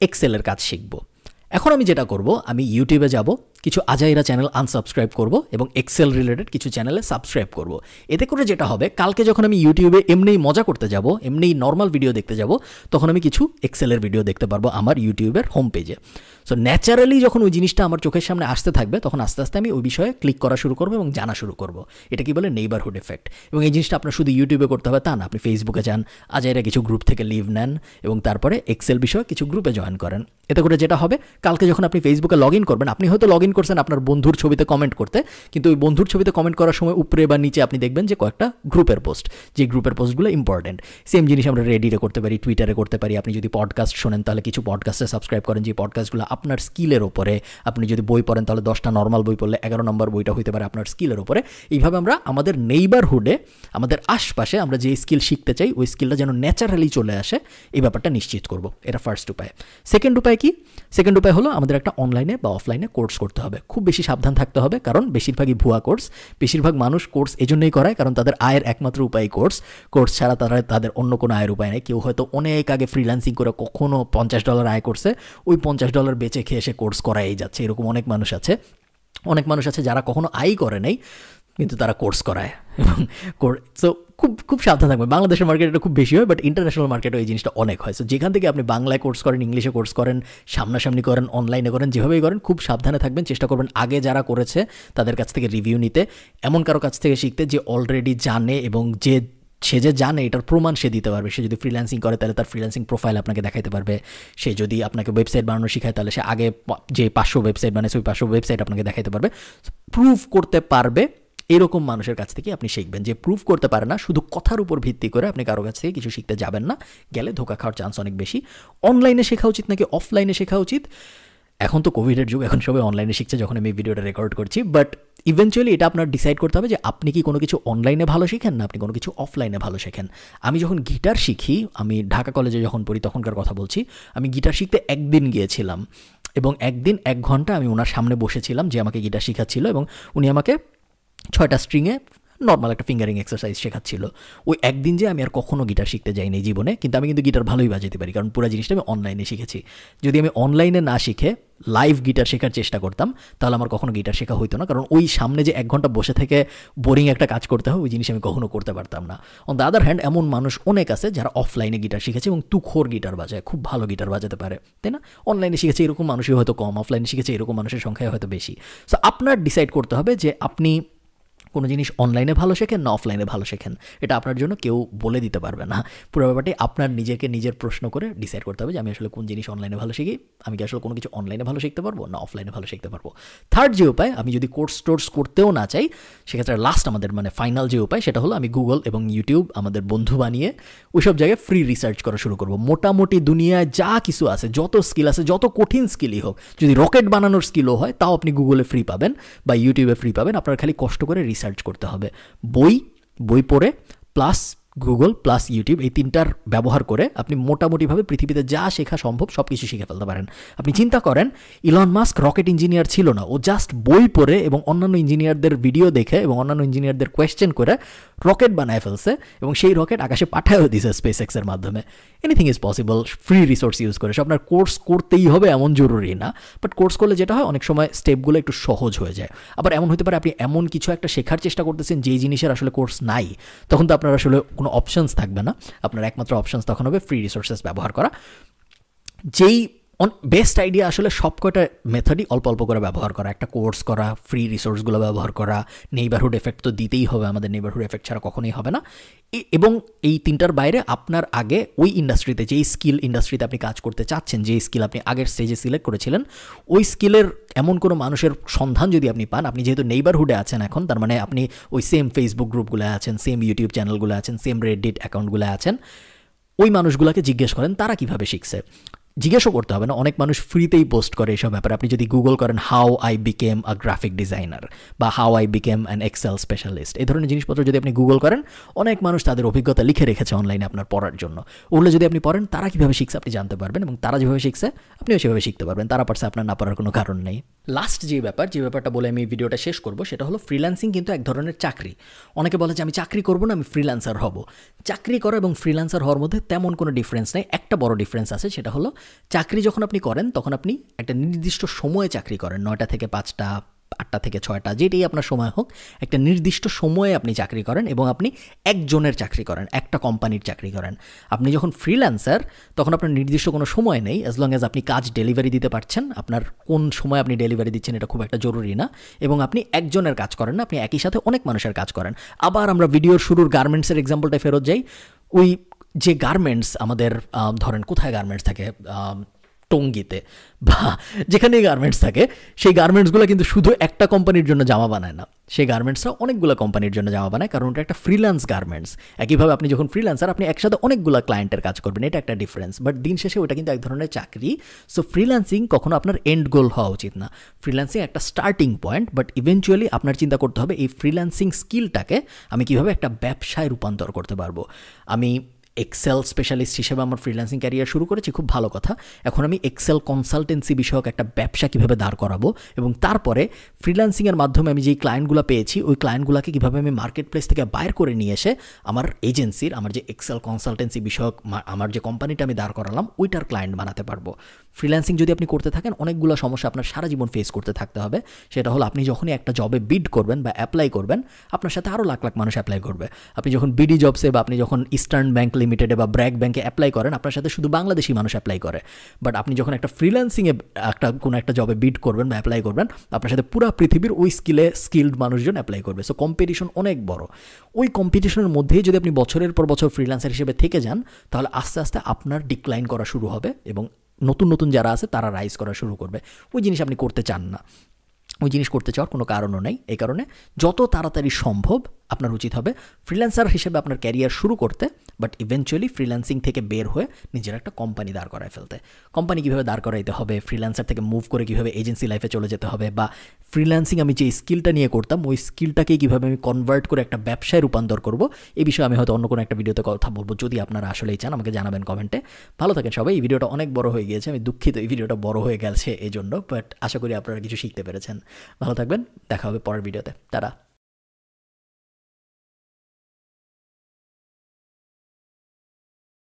এক্সেলের কাজ শিখব। এখন আমি যেটা করব, আমি ইউটিউবে যাব কিছু আজাইরা চ্যানেল আনসাবস্ক্রাইব করব এবং এক্সেল রিলেটেড কিছু চ্যানেলে সাবস্ক্রাইব করব। এতে করে যেটা হবে, কালকে যখন আমি ইউটিউবে এমনিই মজা করতে যাব, এমনিই নর্মাল ভিডিও দেখতে যাব, তখন আমি কিছু এক্সেলের ভিডিও দেখতে পারব আমার ইউটিউবের হোম পেজে সো ন্যাচারালি যখন ওই জিনিসটা আমার চোখের সামনে আসতে থাকবে, তখন আস্তে আস্তে আমি ওই বিষয়ে ক্লিক করা শুরু করব এবং জানা শুরু করব। এটা কি বলে? নেইবারহুড এফেক্ট এবং এই জিনিসটা আপনার শুধু ইউটিউবে করতে হবে তা না, আপনি ফেসবুকে যান আজাইরা কিছু গ্রুপ থেকে লিভ নেন এবং তারপরে এক্সেল বিষয়ে কিছু গ্রুপে জয়েন করেন। এতে করে যেটা হবে, কালকে যখন আপনি ফেসবুকে লগ ইন করবেন, আপনি হয়তো লগ ইন করছেন আপনার বন্ধুর ছবিতে কমেন্ট করতে। কিন্তু ওই বন্ধুর ছবিতে কমেন্ট করার সময় উপরে বা নিচে আপনি দেখবেন যে কয়েকটা গ্রুপের পোস্ট, যে গ্রুপের পোস্টগুলো ইম্পর্টেন্ট সেম জিনিস আমরা রেডিটে করতে পারি টুইটারে করতে পারি। আপনি যদি পডকাস্ট শোনেন, তাহলে কিছু পডকাস্টে সাবস্ক্রাইব করেন, যে পডকাস্টগুলো আপনার স্কিলের ওপরে আপনি যদি বই পড়েন, তাহলে দশটা নর্মাল বই পড়লে এগারো নম্বর বইটা হইতে পারে আপনার স্কিলের ওপরে এইভাবে আমরা আমাদের নেইবারহুডে আমাদের আশপাশে আমরা যে স্কিল শিখতে চাই, ওই স্কিলটা যেন ন্যাচারালি চলে আসে, এই ব্যাপারটা নিশ্চিত করব। এটা ফার্স্ট উপায়। সেকেন্ড উপায় কি? সেকেন্ড উপায় হলো আমাদের একটা অনলাইনে বা অফলাইনে কোর্স করতে হবে। খুব বেশি সাবধান থাকতে হবে, কারণ বেশিরভাগই ভুয়া কোর্স। বেশিরভাগ মানুষ কোর্স এজন্যই করায়, কারণ তাদের আয়ের একমাত্র উপায় কোর্স। কোর্স ছাড়া তারা, তাদের অন্য কোনো আয়ের উপায় নেই। কেউ হয়তো অনেক আগে ফ্রিল্যান্সিং করে কখনও পঞ্চাশ ডলার আয় করছে, ওই পঞ্চাশ ডলার বেচে খেয়ে এসে কোর্স করাই যাচ্ছে। এরকম অনেক মানুষ আছে। অনেক মানুষ আছে যারা কখনো আয় করে নাই। কিন্তু তারা কোর্স করায়। এবং সো খুব খুব সাবধান থাকবে বাংলাদেশের মার্কেট এটা খুব বেশি হয় বাট ইন্টারন্যাশনাল মার্কেটে এই জিনিসটা অনেক হয়। সো যেখান থেকে আপনি বাংলায় কোর্স করেন, ইংলিশে কোর্স করেন, সামনাসামনি করেন অনলাইনে করেন, যেভাবেই করেন, খুব সাবধানে থাকবেন। চেষ্টা করবেন আগে যারা করেছে, তাদের কাছ থেকে রিভিউ নিতে। এমন কারও কাছ থেকে শিখতে যে অলরেডি জানে এবং যে, সে যে জানে, এটার প্রমাণ সে দিতে পারবে। সে যদি ফ্রিল্যান্সিং করে, তাহলে তার ফ্রিল্যান্সিং প্রোফাইল আপনাকে দেখাইতে পারবে। সে যদি আপনাকে ওয়েবসাইট বানানো শেখায়, তাহলে সে আগে যে পাঁচশো ওয়েবসাইট বানিয়েছে ওই পাঁচশো ওয়েবসাইট আপনাকে দেখাইতে পারবে। প্রুভ করতে পারবে এরকম মানুষের কাছ থেকে আপনি শিখবেন যে প্রুভ করতে পারে না, শুধু কথার উপর ভিত্তি করে আপনি কারও কাছ থেকে কিছু শিখতে যাবেন না। গেলে ধোকা খাওয়ার চান্স অনেক বেশি। অনলাইনে শেখা উচিত নাকি অফলাইনে শেখা উচিত? এখন তো কোভিডের যুগ, এখন সবাই অনলাইনে শিখছে যখন আমি ভিডিওটা রেকর্ড করছি। বাট ইভেনচুয়ালি এটা আপনার ডিসাইড করতে হবে যে আপনি কি কোনো কিছু অনলাইনে ভালো শেখেন না আপনি কোনো কিছু অফলাইনে ভালো শেখেন। আমি যখন গিটার শিখি, আমি ঢাকা কলেজে যখন পড়ি তখনকার কথা বলছি, আমি গিটার শিখতে একদিন গিয়েছিলাম। এবং একদিন এক ঘণ্টা আমি ওনার সামনে বসেছিলাম যে আমাকে গিটার শেখাচ্ছিল এবং উনি আমাকে ছয়টা স্ট্রিংয়ে নর্মাল একটা ফিঙ্গারিং এক্সারসাইজ শেখাচ্ছিল। ওই একদিন যে আমি আর কখনও গিটার শিখতে যাইনি জীবনে, কিন্তু আমি কিন্তু গিটার ভালোই বাজাতে পারি, কারণ পুরো জিনিসটা আমি অনলাইনে শিখেছি। যদি আমি অনলাইনে না শিখে লাইভ গিটার শেখার চেষ্টা করতাম, তাহলে আমার কখনো গিটার শেখা হইতো না, কারণ ওই সামনে যে এক ঘণ্টা বসে থেকে বোরিং একটা কাজ করতে হয়, ওই জিনিস আমি কখনো করতে পারতাম না। অন দ্য আদার হ্যান্ড এমন মানুষ অনেক আছে যারা অফলাইনে গিটার শিখেছে এবং তুখোর গিটার বাজায়, খুব ভালো গিটার বাজাতে পারে, তাই না? অনলাইনে শিখেছে এরকম মানুষই হয়তো কম অফলাইনে শিখেছে এরকম মানুষের সংখ্যায় হয়তো বেশি। সো আপনার ডিসাইড করতে হবে যে আপনি কোনো জিনিস অনলাইনে ভালো শেখেন না অফলাইনে ভালো শেখেন? এটা আপনার জন্য কেউ বলে দিতে পারবে না। পুরো ব্যাপারটি আপনার নিজেকে নিজের প্রশ্ন করে ডিসাইড করতে হবে যে আমি আসলে কোন জিনিস অনলাইনে ভালো শিখি? আমি কি আসলে কোনো কিছু অনলাইনে ভালো শিখতে পারব না অফলাইনে ভালো শিখতে পারব? থার্ড যে উপায়, আমি যদি কোর্স টোর্স করতেও না চাই, সেক্ষেত্রে লাস্ট আমাদের মানে ফাইনাল যে উপায়, সেটা হলো আমি গুগল এবং ইউটিউব আমাদের বন্ধু বানিয়ে ওইসব জায়গায় ফ্রি রিসার্চ করা শুরু করব। মোটামুটি দুনিয়ায় যা কিছু আছে, যত স্কিল আছে, যত কঠিন স্কিলই হোক, যদি রকেট বানানোর স্কিলও হয়, তাও আপনি গুগলে ফ্রি পাবেন বা ইউটিউবে ফ্রি পাবেন। আপনার খালি কষ্ট করে রিসার্চ করতে হবে। বই বই পড়ে প্লাস গুগল প্লাস ইউটিউব এই তিনটার ব্যবহার করে আপনি মোটামুটিভাবে পৃথিবীতে যা শেখা সম্ভব সব কিছু শিখে ফেলতে পারেন। আপনি চিন্তা করেন ইলন মাস্ক রকেট ইঞ্জিনিয়ার ছিল না। ও জাস্ট বই পড়ে এবং অন্যান্য ইঞ্জিনিয়ারদের ভিডিও দেখে এবং অন্যান্য ইঞ্জিনিয়ারদের কোয়েশ্চেন করে রকেট বানায় ফেলছে এবং সেই রকেট আকাশে পাঠায়ও দিছে স্পেস এক্সের মাধ্যমে। Anything is possible free resource use করে। সে আপনার কোর্স করতেই হবে, এমন জরুরি না। বাট কোর্স করলে যেটা হয়, অনেক সময় স্টেপগুলো একটু সহজ হয়ে যায়। আবার এমন হতে পারে, আপনি এমন কিছু একটা শেখার চেষ্টা করতেছেন, যেই জিনিসের আসলে কোর্স নাই, তখন তো আপনার আসলে কোনো অপশনস থাকবে না। আপনার একমাত্র অপশনস তখন হবে ফ্রি রিসোর্সেস ব্যবহার করা। যেই বেস্ট আইডিয়া আসলে সবকটা মেথডই অল্প অল্প করে ব্যবহার করা। একটা কোর্স করা ফ্রি রিসোর্সগুলো ব্যবহার করা। নেইবারহুড এফেক্ট তো দিতেই হবে, আমাদের নেইবারহুড এফেক্ট ছাড়া কখনোই হবে না। এবং এই তিনটার বাইরে আপনার আগে ওই ইন্ডাস্ট্রিতে যেই স্কিল ইন্ডাস্ট্রিতে আপনি কাজ করতে চাচ্ছেন, যেই স্কিল আপনি আগের স্টেজে সিলেক্ট করেছিলেন, ওই স্কিলের এমন কোনো মানুষের সন্ধান যদি আপনি পান, আপনি যেহেতু নেইবারহুডে আছেন এখন, তার মানে আপনি ওই সেম ফেসবুক গ্রুপগুলো আছেন সেম ইউটিউব চ্যানেলগুলো আছেন সেম রেডিট অ্যাকাউন্টগুলো আছেন, ওই মানুষগুলোকে জিজ্ঞেস করেন, তারা কীভাবে শিখছে? জিজ্ঞেসও করতে হবে না, অনেক মানুষ ফ্রিতেই পোস্ট করে এইসব ব্যাপারে। আপনি যদি গুগল করেন how I became a graphic designer বা how I became an Excel specialist এই ধরনের জিনিসপত্র যদি আপনি গুগল করেন, অনেক মানুষ তাদের অভিজ্ঞতা লিখে রেখেছে অনলাইনে আপনার পড়ার জন্য। ওগুলো যদি আপনি পড়েন, তারা কীভাবে শিখছে আপনি জানতে পারবেন এবং তারা যেভাবে শিখছে, আপনিও সেভাবে শিখতে পারবেন। তারা পারছে আপনার না পড়ার কোনো কারণ নেই। লাস্ট যে ব্যাপার, যে ব্যাপারটা বলে আমি ভিডিওটা শেষ করব, সেটা হলো ফ্রিল্যান্সিং কিন্তু এক ধরনের চাকরি। অনেকে বলে যে, আমি চাকরি করব না, আমি ফ্রিল্যান্সার হব। চাকরি করা এবং ফ্রিল্যান্সার হওয়ার মধ্যে তেমন কোনো ডিফারেন্স নেই। একটা বড় ডিফারেন্স আছে, সেটা হলো চাকরি যখন আপনি করেন, তখন আপনি একটা নির্দিষ্ট সময়ে চাকরি করেন, নয়টা থেকে পাঁচটা, আটটা থেকে ছয়টা, যেটাই আপনার সময় হোক, একটা নির্দিষ্ট সময়ে আপনি চাকরি করেন এবং আপনি একজনের চাকরি করেন, একটা কোম্পানির চাকরি করেন। আপনি যখন ফ্রিল্যান্সার তখন আপনার নির্দিষ্ট কোনো সময় নেই অ্যাজ লং অ্যাজ আপনি কাজ ডেলিভারি দিতে পারছেন, আপনার কোন সময় আপনি ডেলিভারি দিচ্ছেন এটা খুব একটা জরুরি না, এবং আপনি একজনের কাজ করেন না, আপনি একই সাথে অনেক মানুষের কাজ করেন। আবার আমরা ভিডিওর শুরুর গার্মেন্টসের এক্সাম্পলটায় ফেরত যাই, ওই যে গার্মেন্টস আমাদের ধরেন কোথায় গার্মেন্টস থাকে টঙ্গিতে বা যেখানেই গার্মেন্টস থাকে, সেই গার্মেন্টসগুলো কিন্তু শুধু একটা কোম্পানির জন্য জামা বানায় না। সেই গার্মেন্টসরা অনেকগুলো কোম্পানির জন্য জামা বানায়, কারণ ওটা একটা ফ্রিল্যান্স গার্মেন্টস একইভাবে আপনি যখন ফ্রিল্যান্সার আপনি একসাথে অনেকগুলো ক্লায়েন্টের কাজ করবেন, এটা একটা ডিফারেন্স বাট দিন শেষে ওটা কিন্তু এক ধরনের চাকরি। সো ফ্রিল্যান্সিং কখনো আপনার এন্ড গোল হওয়া উচিত না। ফ্রিল্যান্সিং একটা স্টার্টিং পয়েন্ট বাট ইভেনচুয়ালি আপনার চিন্তা করতে হবে, এই ফ্রিল্যান্সিং স্কিলটাকে আমি কীভাবে একটা ব্যবসায় রূপান্তর করতে পারব। আমি এক্সেল স্পেশালিস্ট হিসেবে আমার ফ্রিল্যান্সিং ক্যারিয়ার শুরু করেছি, খুব ভালো কথা। এখন আমি এক্সেল কনসালটেন্সি বিষয়ক একটা ব্যবসা কীভাবে দাঁড় করাবো এবং তারপরে ফ্রিল্যান্সিংয়ের মাধ্যমে আমি যেই ক্লায়েন্টগুলো পেয়েছি, ওই ক্লায়েন্টগুলোকে কীভাবে আমি মার্কেট প্লেস থেকে বাইর করে নিয়ে এসে আমার এজেন্সির আমার যে এক্সেল কনসালটেন্সি বিষয়ক আমার যে কোম্পানিটা আমি দাঁড় করালাম, ওইটার ক্লায়েন্ট বানাতে পারব। ফ্রিল্যান্সিং যদি আপনি করতে থাকেন, অনেকগুলো সমস্যা আপনার সারা জীবন ফেস করতে থাকতে হবে। সেটা হলো আপনি যখনই একটা জবে বিড করবেন বা অ্যাপ্লাই করবেন, আপনার সাথে আরও লাখ লাখ মানুষ অ্যাপ্লাই করবে। আপনি যখন বিডি জবসে বা আপনি যখন ইস্টার্ন ব্যাংক লিমিটেডে বা ব্র্যাক ব্যাংকে অ্যাপ্লাই করেন, আপনার সাথে শুধু বাংলাদেশি মানুষ অ্যাপ্লাই করে। বাট আপনি যখন একটা ফ্রিল্যান্সিংয়ে একটা, কোনো একটা জবে বিড করবেন বা অ্যাপ্লাই করবেন, আপনার সাথে পুরো পৃথিবীর ওই স্কিলে স্কিল্ড মানুষজন অ্যাপ্লাই করবে। সো কম্পিটিশন অনেক বড়। ওই কম্পিটিশনের মধ্যেই যদি আপনি বছরের পর বছর ফ্রিল্যান্সার হিসেবে থেকে যান, তাহলে আস্তে আস্তে আপনার ডিক্লাইন করা শুরু হবে এবং নতুন নতুন যারা আছে তারা রাইজ করা শুরু করবে। ওই জিনিস আপনি করতে চান না। ওই জিনিস করতে চাওয়ার কোনো কারণও নেই। এই কারণে যত তাড়াতাড়ি সম্ভব আপনার উচিত হবে ফ্রিল্যান্সার হিসেবে আপনার ক্যারিয়ার শুরু করতে। বাট ইভেনচুয়ালি ফ্রিল্যান্সিং থেকে বের হয়ে নিজের একটা কোম্পানি দাঁড় করায় ফেলতে। কোম্পানি কীভাবে দাঁড় করাইতে হবে? ফ্রিল্যান্সার থেকে মুভ করে কীভাবে এজেন্সি লাইফে চলে যেতে হবে? বা ফ্রিল্যান্সিং আমি যে স্কিলটা নিয়ে করতাম, ওই স্কিলটাকেই কীভাবে আমি কনভার্ট করে একটা ব্যবসায় রূপান্তর করব এই বিষয়ে আমি হয়তো অন্য কোনো একটা ভিডিওতে কথা বলব। যদি আপনারা আসলেই চান, আমাকে জানাবেন কমেন্টে ভালো থাকেন সবাই, এই ভিডিওটা অনেক বড় হয়ে গিয়েছে, আমি দুঃখিত এই ভিডিওটা বড় হয়ে গেছে এই জন্য বাট আশা করি আপনারা কিছু শিখতে পেরেছেন। ভালো থাকবেন, দেখা হবে পরের ভিডিওতে তারা